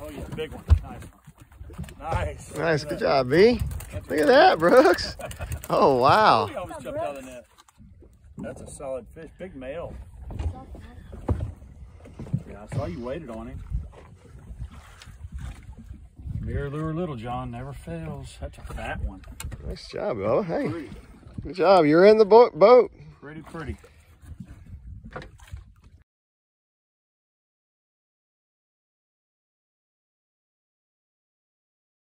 Oh yeah, big one. Nice one. Nice. Nice, good job, B. That's Look at that, Brooks. Oh, wow. He. That's a solid fish. Big male. Yeah, I saw you waited on him. MirrOlure little John never fails. That's a fat one. Nice job, Bubba. Hey, Pretty, good job. You're in the boat. pretty, pretty.